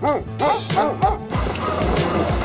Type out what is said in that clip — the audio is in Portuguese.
hum, hum, hum, hum.